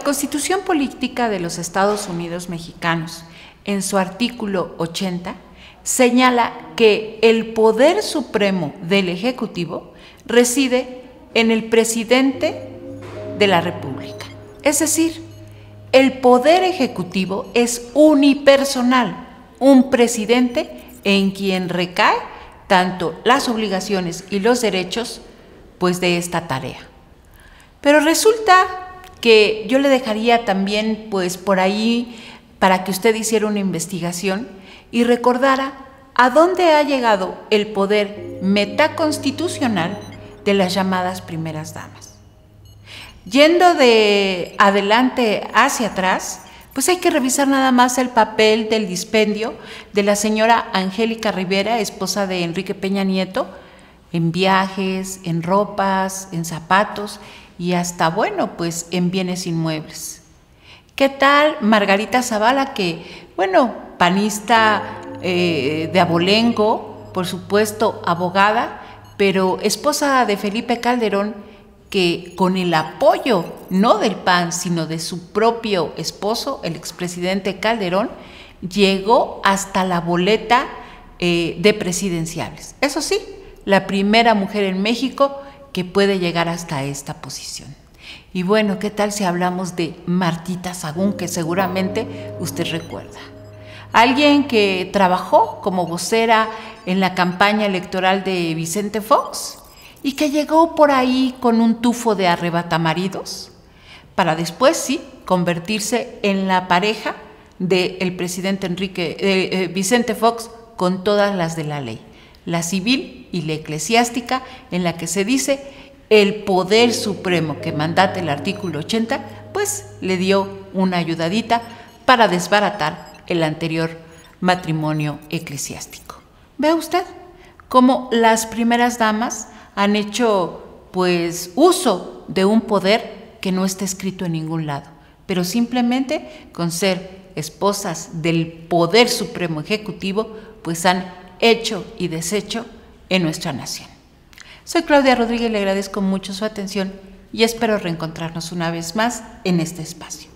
Constitución Política de los Estados Unidos Mexicanos, en su artículo 80, señala que el poder supremo del Ejecutivo reside en el presidente de la República. Es decir, el poder ejecutivo es unipersonal, un presidente en quien recae tanto las obligaciones y los derechos pues de esta tarea. Pero resulta que yo le dejaría también pues por ahí para que usted hiciera una investigación y recordara a dónde ha llegado el poder metaconstitucional de las llamadas primeras damas. Yendo de adelante hacia atrás, pues hay que revisar nada más el papel del dispendio de la señora Angélica Rivera, esposa de Enrique Peña Nieto, en viajes, en ropas, en zapatos y hasta, bueno, pues en bienes inmuebles. ¿Qué tal Margarita Zavala, que, bueno, panista eh, de abolengo, por supuesto, abogada, pero esposa de Felipe Calderón, que con el apoyo no del PAN, sino de su propio esposo, el expresidente Calderón, llegó hasta la boleta eh, de presidenciales. Eso sí, la primera mujer en México que puede llegar hasta esta posición. Y bueno, ¿qué tal si hablamos de Martita Sagún, que seguramente usted recuerda? Alguien que trabajó como vocera en la campaña electoral de Vicente Fox, y que llegó por ahí con un tufo de arrebatamaridos para después sí convertirse en la pareja del presidente Enrique eh, Vicente Fox con todas las de la ley, la civil y la eclesiástica, en la que se dice el poder supremo que mandate el artículo 80, pues le dio una ayudadita para desbaratar el anterior matrimonio eclesiástico. Ve usted cómo las primeras damas han hecho pues uso de un poder que no está escrito en ningún lado, pero simplemente con ser esposas del poder supremo ejecutivo, pues han hecho y deshecho en nuestra nación. Soy Claudia Rodríguez, le agradezco mucho su atención y espero reencontrarnos una vez más en este espacio.